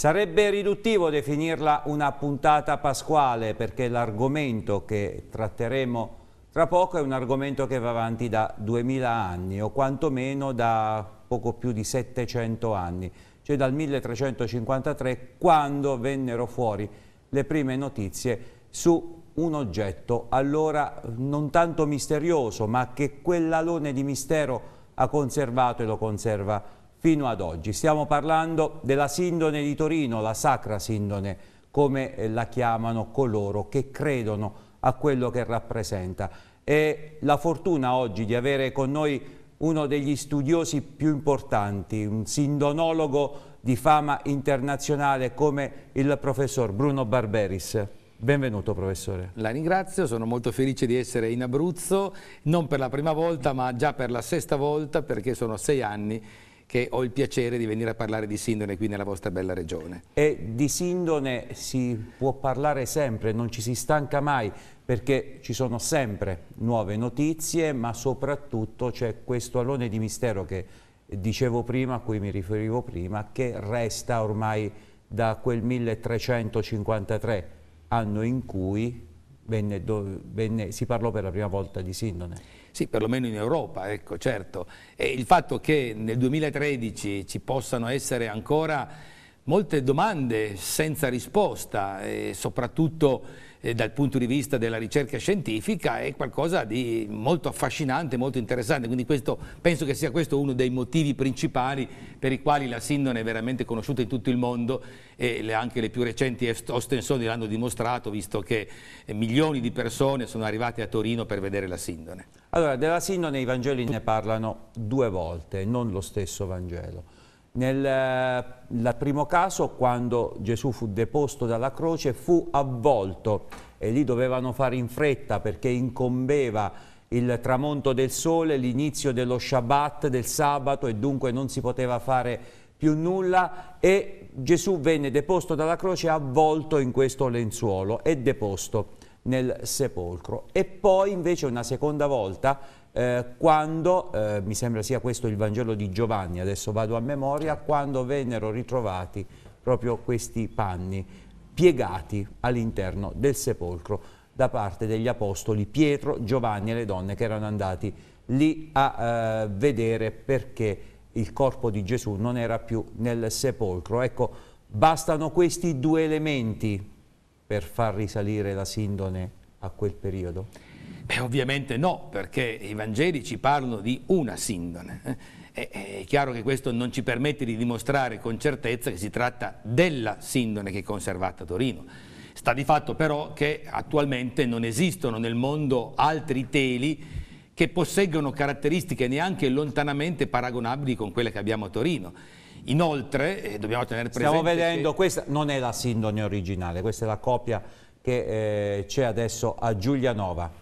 Sarebbe riduttivo definirla una puntata pasquale perché l'argomento che tratteremo tra poco è un argomento che va avanti da 2000 anni o quantomeno da poco più di 700 anni, cioè dal 1353 quando vennero fuori le prime notizie su un oggetto allora non tanto misterioso ma che quell'alone di mistero ha conservato e lo conserva fino ad oggi. Stiamo parlando della Sindone di Torino, la Sacra Sindone, come eh, la chiamano coloro che credono a quello che rappresenta. E la fortuna oggi di avere con noi uno degli studiosi più importanti, un sindonologo di fama internazionale come il professor Bruno Barberis. Benvenuto professore. La ringrazio, sono molto felice di essere in Abruzzo, non per la prima volta ma già per la sesta volta perché sono sei anni che ho il piacere di venire a parlare di Sindone qui nella vostra bella regione. E di Sindone si può parlare sempre, non ci si stanca mai, perché ci sono sempre nuove notizie, ma soprattutto c'è questo alone di mistero che dicevo prima, a cui mi riferivo prima, che resta ormai da quel 1353, anno in cui venne, venne, si parlò per la prima volta di Sindone. Sì, perlomeno in Europa, ecco, certo. E il fatto che nel 2013 ci possano essere ancora molte domande senza risposta e soprattutto eh, dal punto di vista della ricerca scientifica è qualcosa di molto affascinante, molto interessante, quindi questo, penso che sia questo uno dei motivi principali per i quali la Sindone è veramente conosciuta in tutto il mondo e le, anche le più recenti ostensioni l'hanno dimostrato, visto che eh, milioni di persone sono arrivate a Torino per vedere la Sindone. Allora, della Sindone i Vangeli ne parlano due volte, non lo stesso Vangelo. Nel eh, primo caso, quando Gesù fu deposto dalla croce, fu avvolto e lì dovevano fare in fretta perché incombeva il tramonto del sole, l'inizio dello Shabbat, del sabato e dunque non si poteva fare più nulla e Gesù venne deposto dalla croce avvolto in questo lenzuolo e deposto nel sepolcro. E poi invece una seconda volta eh, quando, eh, mi sembra sia questo il Vangelo di Giovanni, adesso vado a memoria, quando vennero ritrovati proprio questi panni piegati all'interno del sepolcro da parte degli apostoli Pietro, Giovanni e le donne che erano andati lì a eh, vedere perché il corpo di Gesù non era più nel sepolcro. Ecco, bastano questi due elementi per far risalire la sindone a quel periodo? Beh, ovviamente no, perché i Vangeli ci parlano di una sindone. Eh. È, chiaro che questo non ci permette di dimostrare con certezza che si tratta della sindone che è conservata a Torino. Sta di fatto però che attualmente non esistono nel mondo altri teli che posseggono caratteristiche neanche lontanamente paragonabili con quelle che abbiamo a Torino. Inoltre, eh, dobbiamo tenere presente Stiamo vedendo, che... questa non è la sindone originale, questa è la copia che eh, c'è adesso a Giulianova.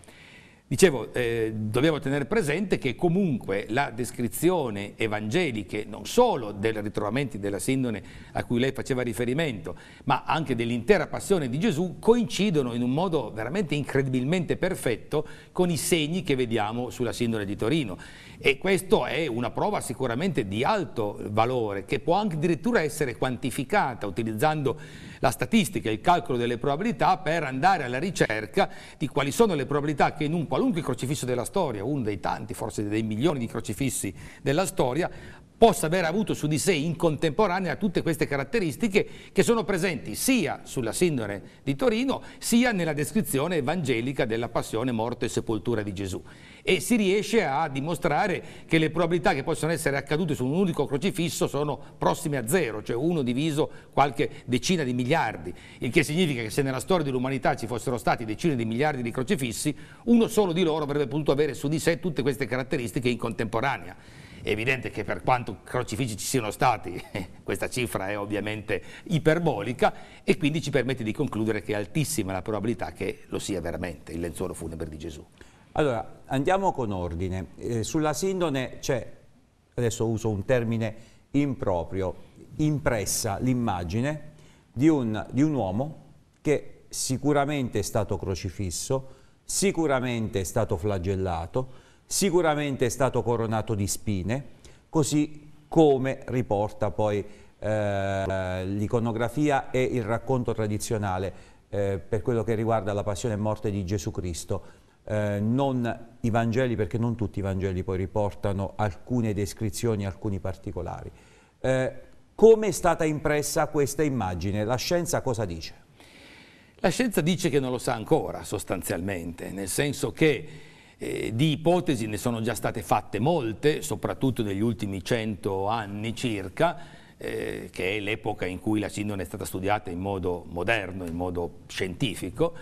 Dicevo, eh, dobbiamo tenere presente che comunque la descrizione evangeliche non solo dei ritrovamenti della sindone a cui lei faceva riferimento, ma anche dell'intera passione di Gesù coincidono in un modo veramente incredibilmente perfetto con i segni che vediamo sulla sindone di Torino. E questo è una prova sicuramente di alto valore che può anche addirittura essere quantificata utilizzando la statistica, il calcolo delle probabilità per andare alla ricerca di quali sono le probabilità che in un qualunque crocifisso della storia, uno dei tanti, forse dei milioni di crocifissi della storia, possa aver avuto su di sé in contemporanea tutte queste caratteristiche che sono presenti sia sulla sindone di Torino sia nella descrizione evangelica della passione, morte e sepoltura di Gesù e si riesce a dimostrare che le probabilità che possono essere accadute su un unico crocifisso sono prossime a zero, cioè uno diviso qualche decina di miliardi, il che significa che se nella storia dell'umanità ci fossero stati decine di miliardi di crocifissi, uno solo di loro avrebbe potuto avere su di sé tutte queste caratteristiche in contemporanea. È evidente che per quanto crocifissi ci siano stati, questa cifra è ovviamente iperbolica e quindi ci permette di concludere che è altissima la probabilità che lo sia veramente il lenzuolo funebre di Gesù. Allora, andiamo con ordine. Eh, sulla sindone c'è, adesso uso un termine improprio, impressa l'immagine di di un uomo che sicuramente è stato crocifisso, sicuramente è stato flagellato, sicuramente è stato coronato di spine, così come riporta poi eh, l'iconografia e il racconto tradizionale eh, per quello che riguarda la passione e morte di Gesù Cristo. Eh, non i Vangeli, perché non tutti i Vangeli poi riportano alcune descrizioni, alcuni particolari. Eh, come è stata impressa questa immagine? La scienza cosa dice? La scienza dice che non lo sa ancora sostanzialmente, nel senso che eh, di ipotesi ne sono già state fatte molte, soprattutto negli ultimi cento anni circa, eh, che è l'epoca in cui la sindone è stata studiata in modo moderno, in modo scientifico,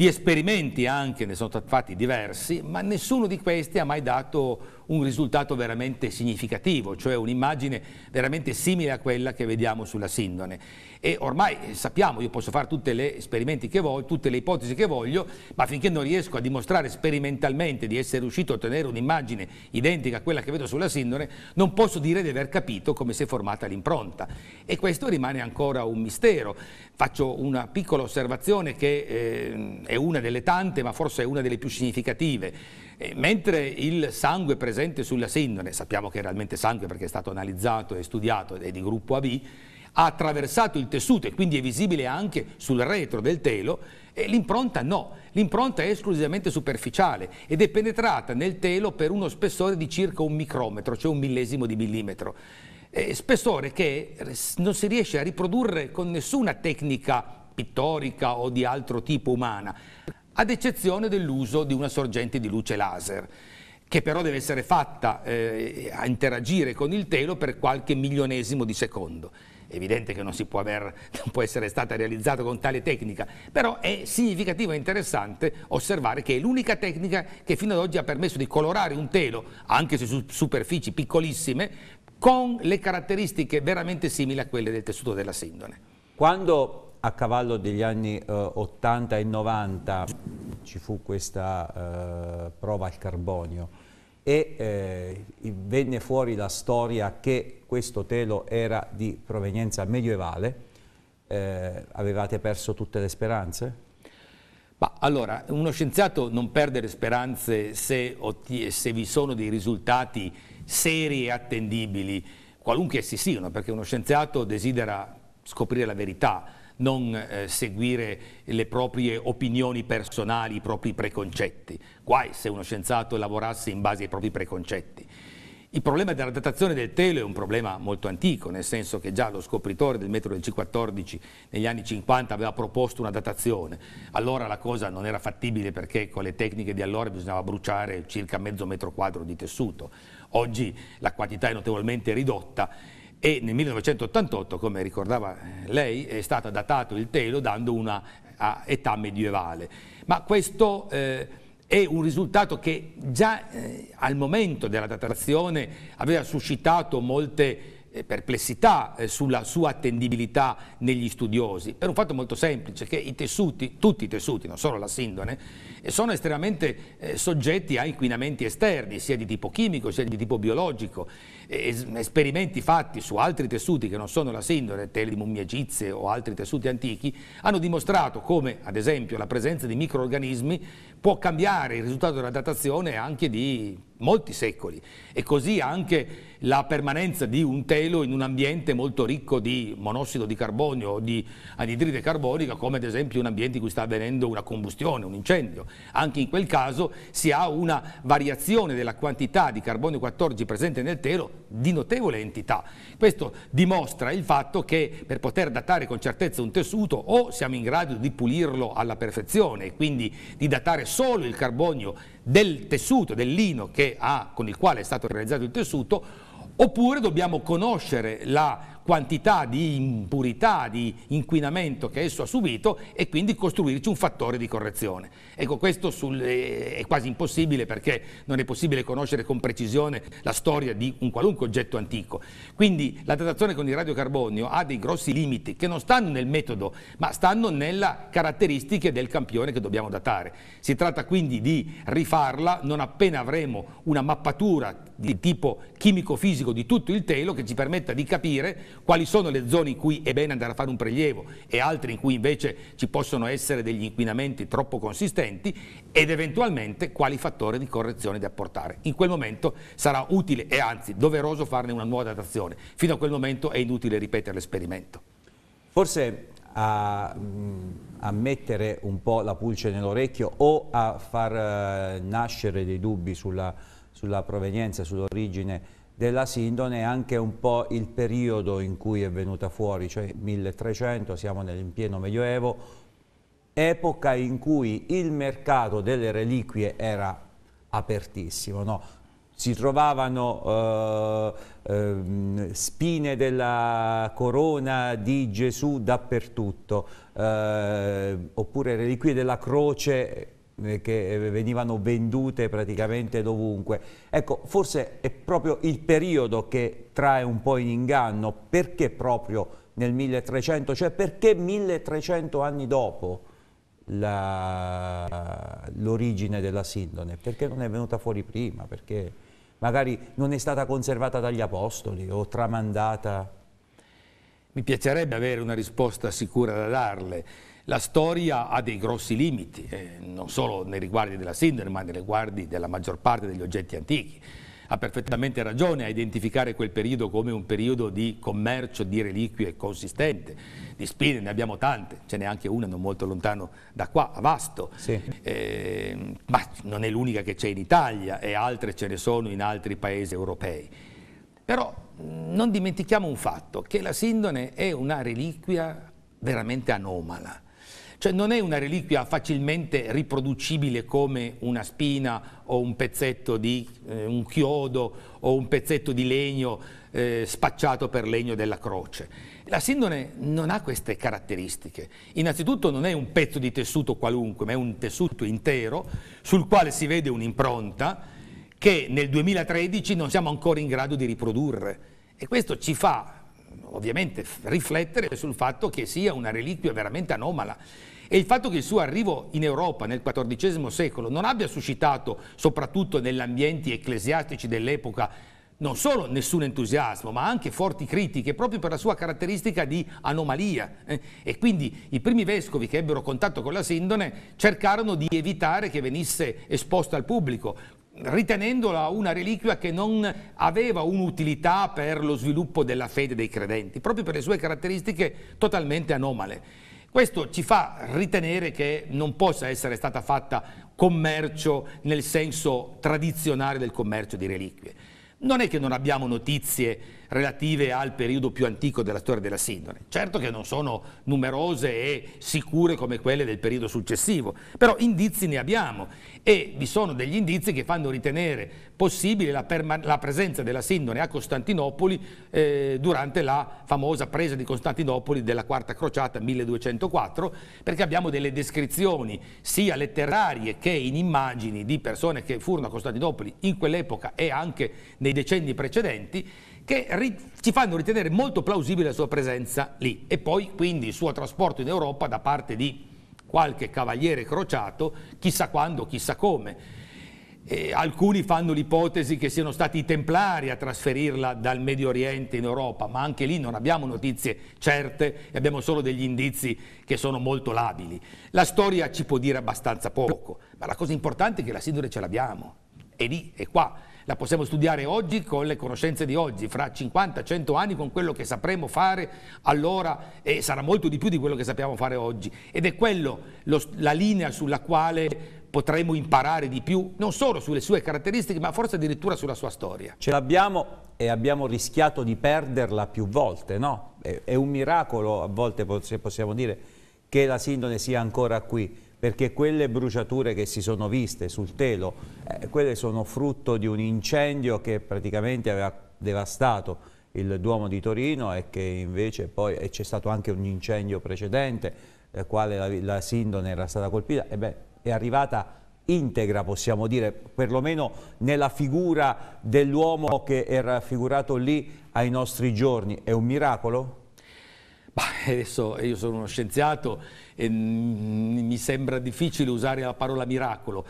di esperimenti anche ne sono stati fatti diversi, ma nessuno di questi ha mai dato un risultato veramente significativo, cioè un'immagine veramente simile a quella che vediamo sulla sindone. E ormai sappiamo, io posso fare tutti gli esperimenti che voglio, tutte le ipotesi che voglio, ma finché non riesco a dimostrare sperimentalmente di essere riuscito a ottenere un'immagine identica a quella che vedo sulla sindone, non posso dire di aver capito come si è formata l'impronta. E questo rimane ancora un mistero. Faccio una piccola osservazione che eh, è una delle tante, ma forse è una delle più significative. Eh, mentre il sangue presente sulla sindone, sappiamo che è realmente sangue perché è stato analizzato e studiato ed è di gruppo AB, ha attraversato il tessuto e quindi è visibile anche sul retro del telo, e l'impronta no, l'impronta è esclusivamente superficiale ed è penetrata nel telo per uno spessore di circa un micrometro, cioè un millesimo di millimetro. Eh, spessore che non si riesce a riprodurre con nessuna tecnica pittorica o di altro tipo umana, ad eccezione dell'uso di una sorgente di luce laser che però deve essere fatta eh, a interagire con il telo per qualche milionesimo di secondo. È evidente che non, può aver, non può essere stata realizzata con tale tecnica, però è significativo e interessante osservare che è l'unica tecnica che fino ad oggi ha permesso di colorare un telo, anche se su superfici piccolissime, con le caratteristiche veramente simili a quelle del tessuto della sindone. Quando a cavallo degli anni eh, 80 e 90 ci fu questa eh, prova al carbonio e eh, venne fuori la storia che questo telo era di provenienza medievale, eh, avevate perso tutte le speranze? Ma allora, uno scienziato non perde le speranze se, se vi sono dei risultati seri e attendibili, qualunque essi siano, perché uno scienziato desidera scoprire la verità, non eh, seguire le proprie opinioni personali, i propri preconcetti. Guai se uno scienziato lavorasse in base ai propri preconcetti. Il problema della datazione del telo è un problema molto antico, nel senso che già lo scopritore del metro del C14 negli anni 50 aveva proposto una datazione. Allora la cosa non era fattibile perché con le tecniche di allora bisognava bruciare circa mezzo metro quadro di tessuto. Oggi la quantità è notevolmente ridotta e nel 1988, come ricordava eh, lei, è stato datato il telo dando una età medievale. Ma questo eh, è un risultato che già eh, al momento della datazione aveva suscitato molte eh, perplessità eh, sulla sua attendibilità negli studiosi, per un fatto molto semplice, che i tessuti, tutti i tessuti, non solo la sindone, sono estremamente soggetti a inquinamenti esterni, sia di tipo chimico sia di tipo biologico. esperimenti fatti su altri tessuti che non sono la sindone, tele di mummie egizie o altri tessuti antichi, hanno dimostrato come, ad esempio, la presenza di microorganismi può cambiare il risultato della datazione anche di molti secoli e così anche la permanenza di un telo in un ambiente molto ricco di monossido di carbonio o di anidride carbonica come ad esempio un ambiente in cui sta avvenendo una combustione, un incendio. Anche in quel caso si ha una variazione della quantità di carbonio 14 presente nel telo di notevole entità. Questo dimostra il fatto che per poter datare con certezza un tessuto o siamo in grado di pulirlo alla perfezione e quindi di datare solo il carbonio del tessuto, del lino ha, con il quale è stato realizzato il tessuto, oppure dobbiamo conoscere la quantità di impurità, di inquinamento che esso ha subito e quindi costruirci un fattore di correzione. Ecco, questo sul, eh, è quasi impossibile perché non è possibile conoscere con precisione la storia di un qualunque oggetto antico. Quindi la datazione con il radiocarbonio ha dei grossi limiti che non stanno nel metodo, ma stanno nelle caratteristiche del campione che dobbiamo datare. Si tratta quindi di rifarla non appena avremo una mappatura di tipo chimico-fisico di tutto il telo che ci permetta di capire quali sono le zone in cui è bene andare a fare un prelievo e altre in cui invece ci possono essere degli inquinamenti troppo consistenti ed eventualmente quali fattori di correzione da apportare. In quel momento sarà utile e anzi doveroso farne una nuova datazione. Fino a quel momento è inutile ripetere l'esperimento. Forse a, a, mettere un po' la pulce nell'orecchio o a far uh, nascere dei dubbi sulla, sulla provenienza, sull'origine della sindone anche un po' il periodo in cui è venuta fuori, cioè 1300, siamo nel pieno medioevo, epoca in cui il mercato delle reliquie era apertissimo, no? si trovavano eh, eh, spine della corona di Gesù dappertutto, eh, oppure reliquie della croce che venivano vendute praticamente dovunque. Ecco, forse è proprio il periodo che trae un po' in inganno, perché proprio nel 1300, cioè perché 1300 anni dopo l'origine della sindone, perché non è venuta fuori prima, perché magari non è stata conservata dagli apostoli o tramandata? Mi piacerebbe avere una risposta sicura da darle. La storia ha dei grossi limiti, eh, non solo nei riguardi della Sindone, ma nei riguardi della maggior parte degli oggetti antichi ha perfettamente ragione a identificare quel periodo come un periodo di commercio di reliquie consistente, di spine ne abbiamo tante, ce n'è anche una non molto lontano da qua, a Vasto, sì. eh, ma non è l'unica che c'è in Italia e altre ce ne sono in altri paesi europei. Però non dimentichiamo un fatto, che la Sindone è una reliquia veramente anomala cioè non è una reliquia facilmente riproducibile come una spina o un pezzetto di eh, un chiodo o un pezzetto di legno eh, spacciato per legno della croce. La sindone non ha queste caratteristiche. Innanzitutto non è un pezzo di tessuto qualunque, ma è un tessuto intero sul quale si vede un'impronta che nel 2013 non siamo ancora in grado di riprodurre. E questo ci fa ovviamente riflettere sul fatto che sia una reliquia veramente anomala e il fatto che il suo arrivo in Europa nel XIV secolo non abbia suscitato, soprattutto negli ambienti ecclesiastici dell'epoca, non solo nessun entusiasmo, ma anche forti critiche, proprio per la sua caratteristica di anomalia. Eh? E quindi i primi vescovi che ebbero contatto con la Sindone cercarono di evitare che venisse esposta al pubblico, ritenendola una reliquia che non aveva un'utilità per lo sviluppo della fede dei credenti, proprio per le sue caratteristiche totalmente anomale. Questo ci fa ritenere che non possa essere stata fatta commercio nel senso tradizionale del commercio di reliquie. Non è che non abbiamo notizie relative al periodo più antico della storia della Sindone. Certo che non sono numerose e sicure come quelle del periodo successivo, però indizi ne abbiamo e vi sono degli indizi che fanno ritenere possibile la, la presenza della Sindone a Costantinopoli eh, durante la famosa presa di Costantinopoli della Quarta Crociata 1204, perché abbiamo delle descrizioni sia letterarie che in immagini di persone che furono a Costantinopoli in quell'epoca e anche nei decenni precedenti, che ci fanno ritenere molto plausibile la sua presenza lì e poi quindi il suo trasporto in Europa da parte di qualche cavaliere crociato, chissà quando, chissà come. E alcuni fanno l'ipotesi che siano stati i templari a trasferirla dal Medio Oriente in Europa, ma anche lì non abbiamo notizie certe e abbiamo solo degli indizi che sono molto labili. La storia ci può dire abbastanza poco, ma la cosa importante è che la sindone ce l'abbiamo, è lì, è qua la possiamo studiare oggi con le conoscenze di oggi, fra 50-100 anni con quello che sapremo fare allora e sarà molto di più di quello che sappiamo fare oggi ed è quello lo, la linea sulla quale potremo imparare di più, non solo sulle sue caratteristiche, ma forse addirittura sulla sua storia. Ce l'abbiamo e abbiamo rischiato di perderla più volte, no? È, un miracolo, a volte possiamo dire, che la Sindone sia ancora qui perché quelle bruciature che si sono viste sul telo, eh, quelle sono frutto di un incendio che praticamente aveva devastato il Duomo di Torino e che invece poi c'è stato anche un incendio precedente, nel quale la, la Sindone era stata colpita, e beh, è arrivata integra possiamo dire, perlomeno nella figura dell'uomo che è raffigurato lì ai nostri giorni, è un miracolo? Bah, adesso io sono uno scienziato e mi sembra difficile usare la parola miracolo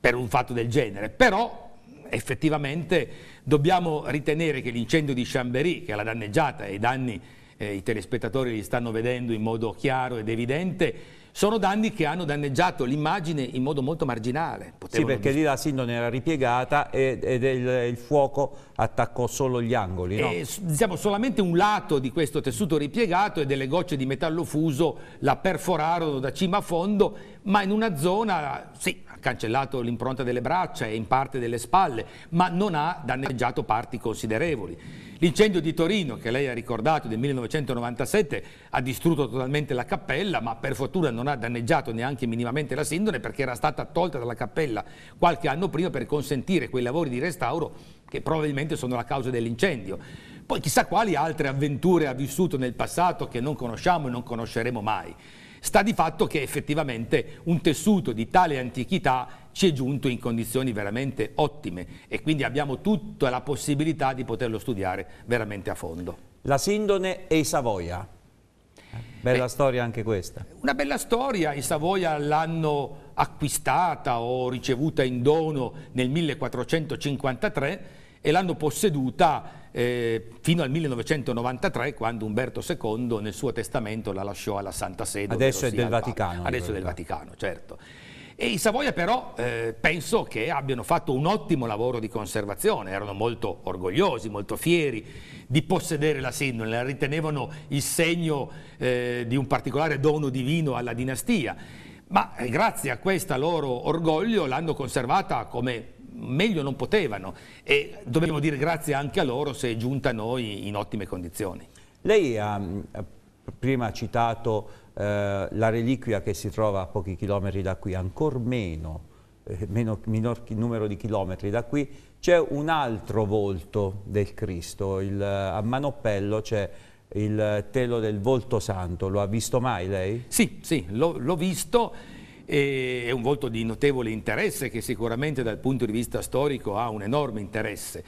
per un fatto del genere, però effettivamente dobbiamo ritenere che l'incendio di Chambéry, che la danneggiata e i danni eh, i telespettatori li stanno vedendo in modo chiaro ed evidente, sono danni che hanno danneggiato l'immagine in modo molto marginale. Potevano sì, perché lì la Sindone era ripiegata ed, ed il, il, fuoco attaccò solo gli angoli. No? E, diciamo solamente un lato di questo tessuto ripiegato e delle gocce di metallo fuso la perforarono da cima a fondo, ma in una zona, sì, cancellato l'impronta delle braccia e in parte delle spalle, ma non ha danneggiato parti considerevoli. L'incendio di Torino, che lei ha ricordato, del 1997, ha distrutto totalmente la cappella, ma per fortuna non ha danneggiato neanche minimamente la sindone perché era stata tolta dalla cappella qualche anno prima per consentire quei lavori di restauro che probabilmente sono la causa dell'incendio. Poi chissà quali altre avventure ha vissuto nel passato che non conosciamo e non conosceremo mai. Sta di fatto che effettivamente un tessuto di tale antichità ci è giunto in condizioni veramente ottime e quindi abbiamo tutta la possibilità di poterlo studiare veramente a fondo. La Sindone e i Savoia. Bella Beh, storia anche questa. Una bella storia, i Savoia l'hanno acquistata o ricevuta in dono nel 1453 e l'hanno posseduta eh, fino al 1993 quando Umberto II nel suo testamento la lasciò alla Santa Sede. Adesso è del Vaticano. Adesso è del Vaticano, certo. E i Savoia però eh, penso che abbiano fatto un ottimo lavoro di conservazione, erano molto orgogliosi, molto fieri di possedere la Sindone, la ritenevano il segno eh, di un particolare dono divino alla dinastia, ma eh, grazie a questo loro orgoglio l'hanno conservata come meglio non potevano e dobbiamo dire grazie anche a loro se è giunta a noi in ottime condizioni. Lei ha prima ha citato eh, la reliquia che si trova a pochi chilometri da qui, ancora meno, eh, meno, minor numero di chilometri da qui, c'è un altro volto del Cristo, il, a Manoppello c'è il telo del volto santo, lo ha visto mai lei? Sì, sì, l'ho visto è un volto di notevole interesse che sicuramente dal punto di vista storico ha un enorme interesse.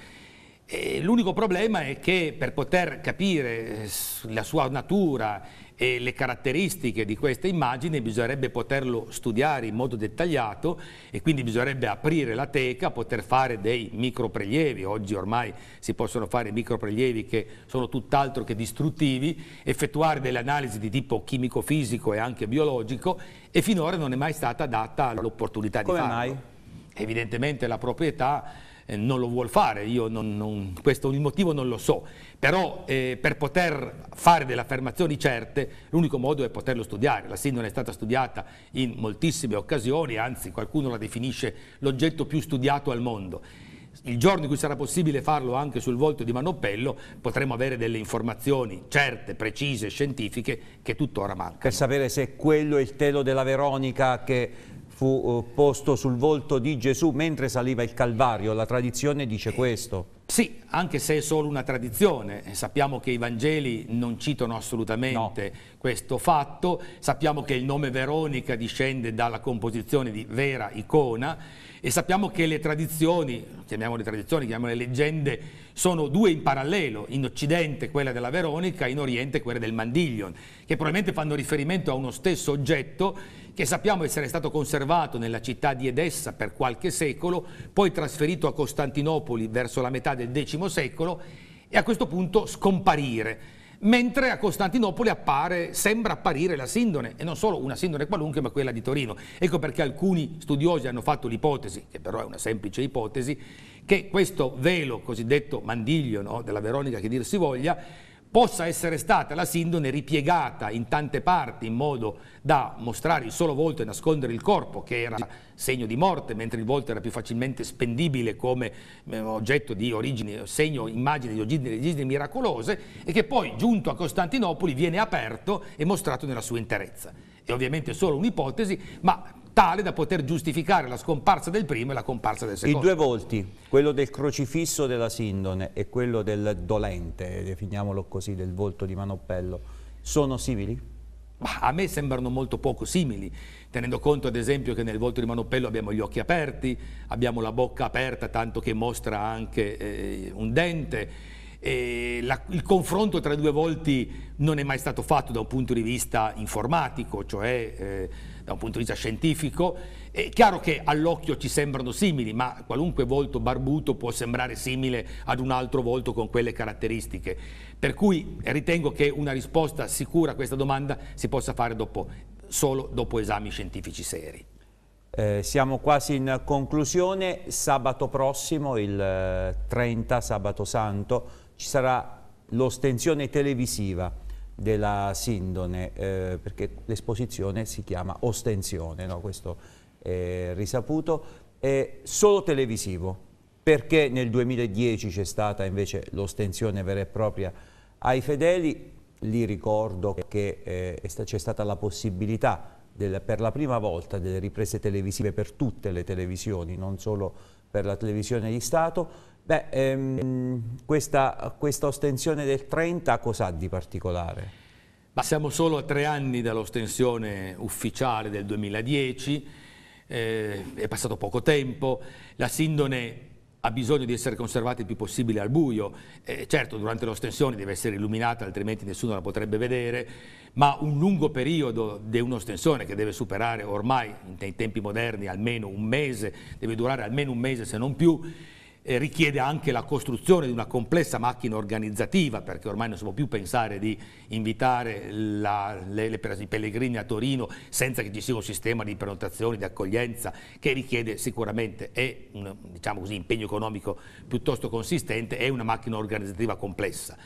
L'unico problema è che per poter capire eh, la sua natura e le caratteristiche di questa immagine bisognerebbe poterlo studiare in modo dettagliato e quindi bisognerebbe aprire la teca, poter fare dei microprelievi, oggi ormai si possono fare microprelievi che sono tutt'altro che distruttivi, effettuare delle analisi di tipo chimico-fisico e anche biologico e finora non è mai stata data l'opportunità di farlo. Mai? Evidentemente la proprietà non lo vuol fare, io non, non, questo il motivo non lo so, però eh, per poter fare delle affermazioni certe l'unico modo è poterlo studiare, la sindone è stata studiata in moltissime occasioni, anzi qualcuno la definisce l'oggetto più studiato al mondo. Il giorno in cui sarà possibile farlo anche sul volto di Manoppello potremo avere delle informazioni certe, precise, scientifiche che tuttora mancano. Per sapere se quello è il telo della Veronica che fu eh, posto sul volto di Gesù mentre saliva il Calvario, la tradizione dice questo. Sì, anche se è solo una tradizione, sappiamo che i Vangeli non citano assolutamente no. questo fatto, sappiamo che il nome Veronica discende dalla composizione di vera icona e sappiamo che le tradizioni, chiamiamole tradizioni, chiamiamole leggende, sono due in parallelo, in Occidente quella della Veronica, in Oriente quella del Mandiglion, che probabilmente fanno riferimento a uno stesso oggetto che sappiamo essere stato conservato nella città di Edessa per qualche secolo, poi trasferito a Costantinopoli verso la metà del X secolo e a questo punto scomparire mentre a Costantinopoli appare, sembra apparire la Sindone, e non solo una Sindone qualunque, ma quella di Torino. Ecco perché alcuni studiosi hanno fatto l'ipotesi, che però è una semplice ipotesi, che questo velo cosiddetto mandiglio no, della Veronica che dir si voglia, possa essere stata la sindone ripiegata in tante parti in modo da mostrare il solo volto e nascondere il corpo che era segno di morte mentre il volto era più facilmente spendibile come eh, oggetto di origine, segno, immagine di origini miracolose e che poi giunto a Costantinopoli viene aperto e mostrato nella sua interezza. È ovviamente solo un'ipotesi ma tale da poter giustificare la scomparsa del primo e la comparsa del secondo. I due volti, quello del crocifisso della Sindone e quello del dolente, definiamolo così, del volto di Manoppello, sono simili? a me sembrano molto poco simili, tenendo conto ad esempio che nel volto di Manoppello abbiamo gli occhi aperti, abbiamo la bocca aperta tanto che mostra anche eh, un dente, la, il confronto tra i due volti non è mai stato fatto da un punto di vista informatico, cioè eh, da un punto di vista scientifico È chiaro che all'occhio ci sembrano simili, ma qualunque volto barbuto può sembrare simile ad un altro volto con quelle caratteristiche. Per cui ritengo che una risposta sicura a questa domanda si possa fare dopo, solo dopo esami scientifici seri. Eh, siamo quasi in conclusione, sabato prossimo, il 30 eh, sabato santo, ci sarà l'ostensione televisiva della Sindone, eh, perché l'esposizione si chiama Ostensione, no? questo è risaputo, è solo televisivo, perché nel 2010 c'è stata invece l'ostensione vera e propria ai fedeli, lì ricordo che eh, c'è stata la possibilità del, per la prima volta delle riprese televisive per tutte le televisioni, non solo per la televisione di Stato. Beh, ehm, questa, questa ostensione del 30 cosa ha di particolare? Ma siamo solo a tre anni dall'ostensione ufficiale del 2010, eh, è passato poco tempo, la Sindone ha bisogno di essere conservata il più possibile al buio. Eh, certo, durante l'ostensione deve essere illuminata, altrimenti nessuno la potrebbe vedere, ma un lungo periodo di un'ostensione che deve superare ormai, nei tempi moderni, almeno un mese, deve durare almeno un mese se non più, eh, richiede anche la costruzione di una complessa macchina organizzativa, perché ormai non si può più pensare di invitare la, le, le, i pellegrini a Torino senza che ci sia un sistema di prenotazioni, di accoglienza, che richiede sicuramente è un diciamo così, impegno economico piuttosto consistente e una macchina organizzativa complessa.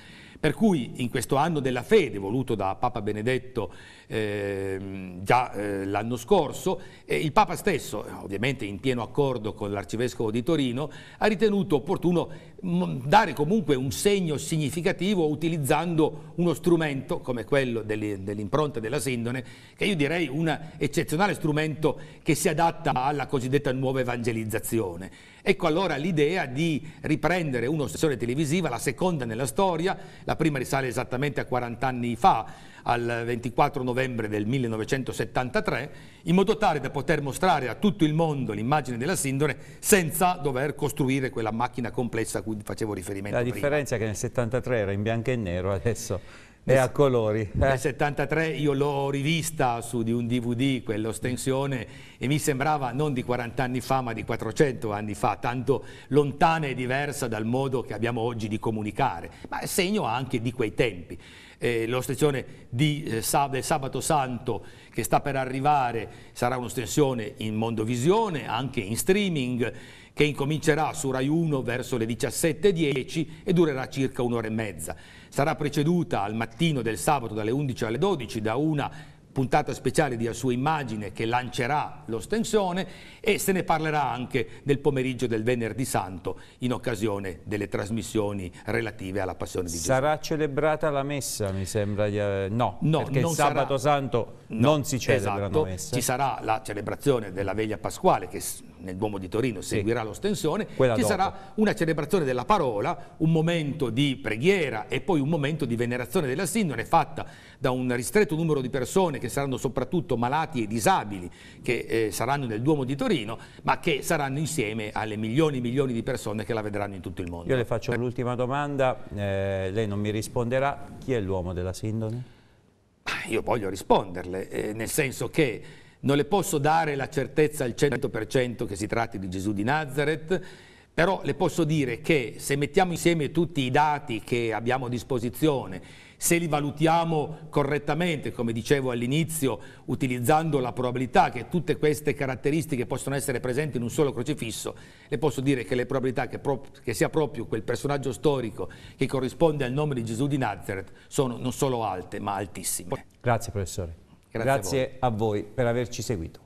Per cui in questo anno della fede, voluto da Papa Benedetto eh, già eh, l'anno scorso, eh, il Papa stesso, ovviamente in pieno accordo con l'Arcivescovo di Torino, ha ritenuto opportuno dare comunque un segno significativo utilizzando uno strumento come quello dell'impronta della Sindone, che io direi un eccezionale strumento che si adatta alla cosiddetta nuova evangelizzazione. Ecco allora l'idea di riprendere un'ossessione televisiva, la seconda nella storia, la prima risale esattamente a 40 anni fa, al 24 novembre del 1973, in modo tale da poter mostrare a tutto il mondo l'immagine della Sindone senza dover costruire quella macchina complessa a cui facevo riferimento La prima. differenza è che nel 73 era in bianco e nero, adesso è a colori. Eh. Nel 73 io l'ho rivista su di un DVD, quell'ostensione, e mi sembrava non di 40 anni fa, ma di 400 anni fa, tanto lontana e diversa dal modo che abbiamo oggi di comunicare, ma è segno anche di quei tempi. Eh, l'ostensione eh, sab del sabato santo che sta per arrivare sarà un'ostensione in mondovisione, anche in streaming, che incomincerà su Rai 1 verso le 17.10 e durerà circa un'ora e mezza. Sarà preceduta al mattino del sabato dalle 11 alle 12 da una puntata speciale di A sua immagine che lancerà l'ostensione e se ne parlerà anche nel pomeriggio del venerdì santo in occasione delle trasmissioni relative alla passione di Gesù. Sarà celebrata la messa, mi sembra di... Eh, no, no, perché il sabato sarà... santo no, non si celebra esatto, la messa. Ci sarà la celebrazione della veglia pasquale che nel Duomo di Torino seguirà sì. l'ostensione, ci dopo. sarà una celebrazione della parola, un momento di preghiera e poi un momento di venerazione della sindone fatta da un ristretto numero di persone che saranno soprattutto malati e disabili che eh, saranno nel Duomo di Torino, ma che saranno insieme alle milioni e milioni di persone che la vedranno in tutto il mondo. Io le faccio l'ultima domanda, eh, lei non mi risponderà, chi è l'uomo della sindone? Io voglio risponderle, eh, nel senso che non le posso dare la certezza al 100% che si tratti di Gesù di Nazareth, però le posso dire che se mettiamo insieme tutti i dati che abbiamo a disposizione, se li valutiamo correttamente, come dicevo all'inizio, utilizzando la probabilità che tutte queste caratteristiche possono essere presenti in un solo crocifisso, le posso dire che le probabilità che, pro che sia proprio quel personaggio storico che corrisponde al nome di Gesù di Nazareth sono non solo alte, ma altissime. Grazie professore. Grazie, Grazie a, voi. a voi per averci seguito.